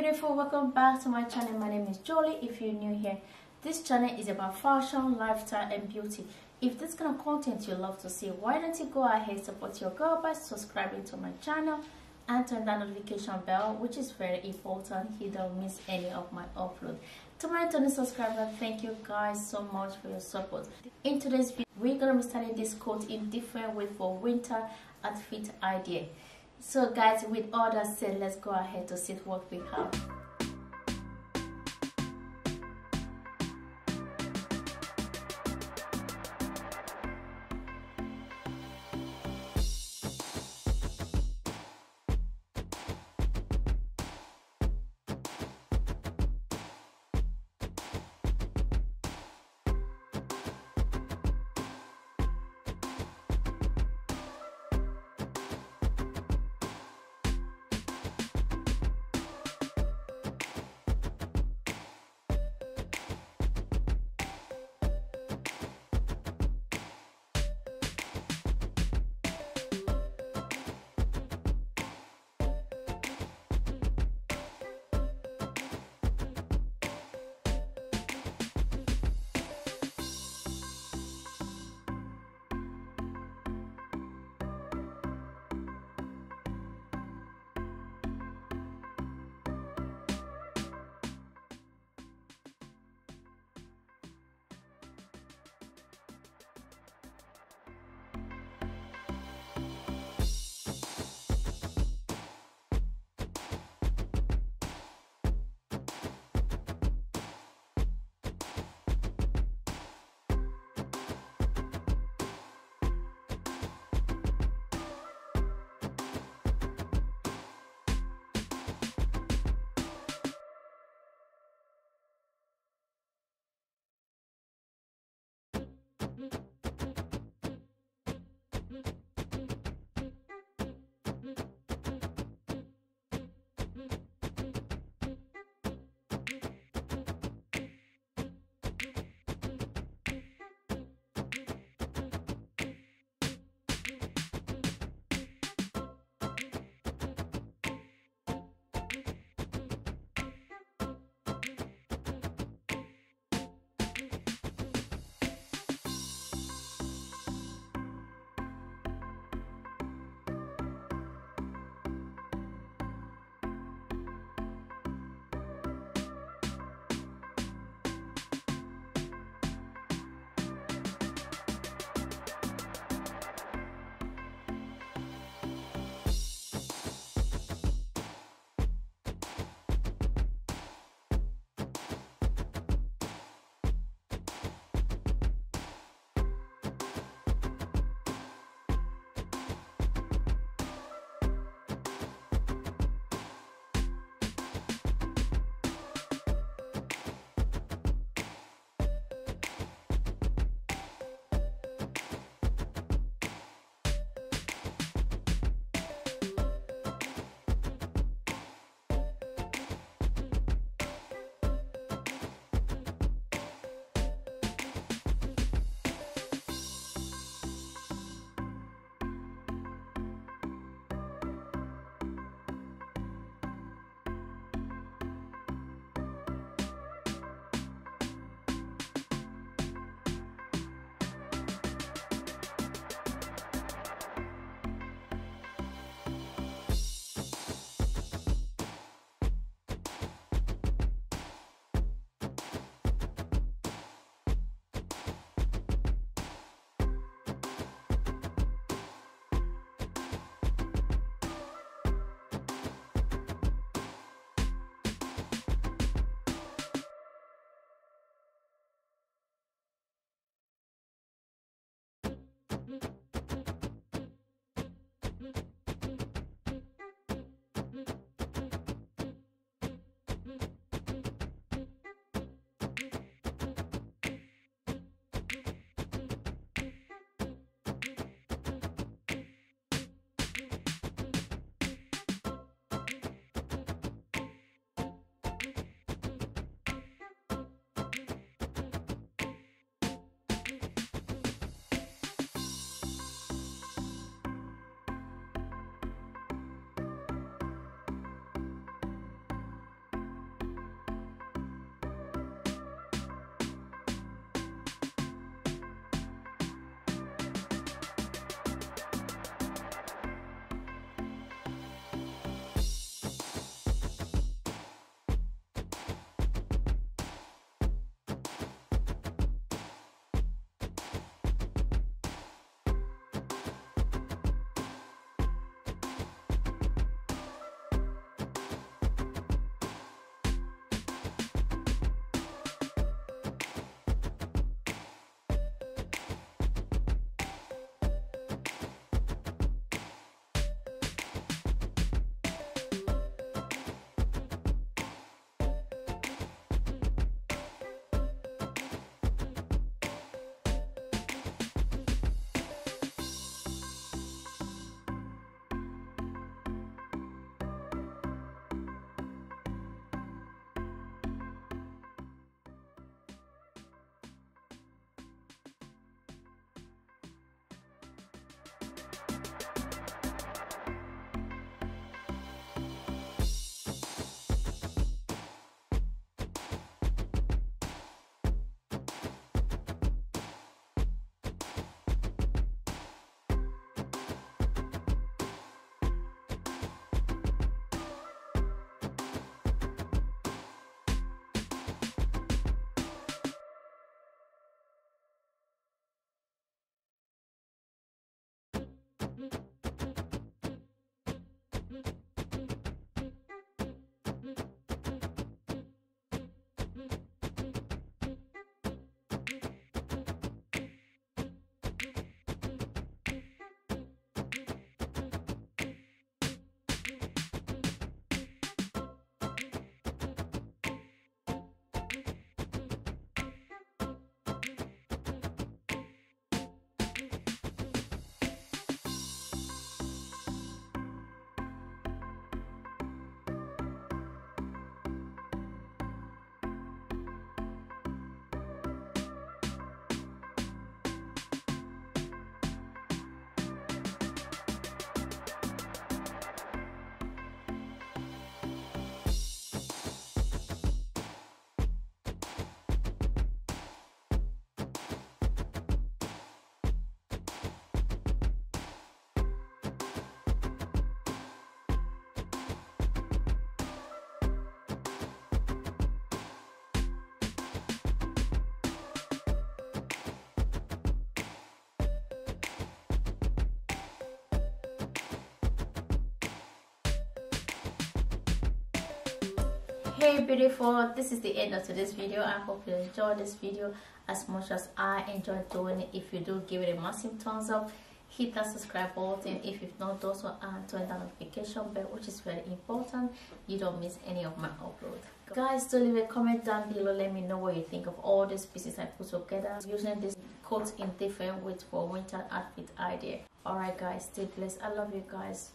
beautiful. Welcome back to my channel. My name is Jolie if you're new here. This channel is about fashion lifestyle and beauty. If this kind of content you love to see why don't you go ahead support your girl by subscribing to my channel and turn that notification bell which is very important. You don't miss any of my upload. To my returning subscriber thank you guys so much for your support. In today's video we're gonna be starting this coat in different way for winter outfit idea so guys with all that said let's go ahead to see what we have Mm-hmm. Hey beautiful. This is the end of today's video. I hope you enjoyed this video as much as i enjoyed doing it. If you do give it a massive thumbs up. Hit that subscribe button. If you've not done so turn that notification bell which is very important. You don't miss any of my uploads. Guys do leave a comment down below. Let me know what you think of all these pieces i put together. Using this coat in different ways for winter outfit idea. All right guys. Stay blessed. I love you guys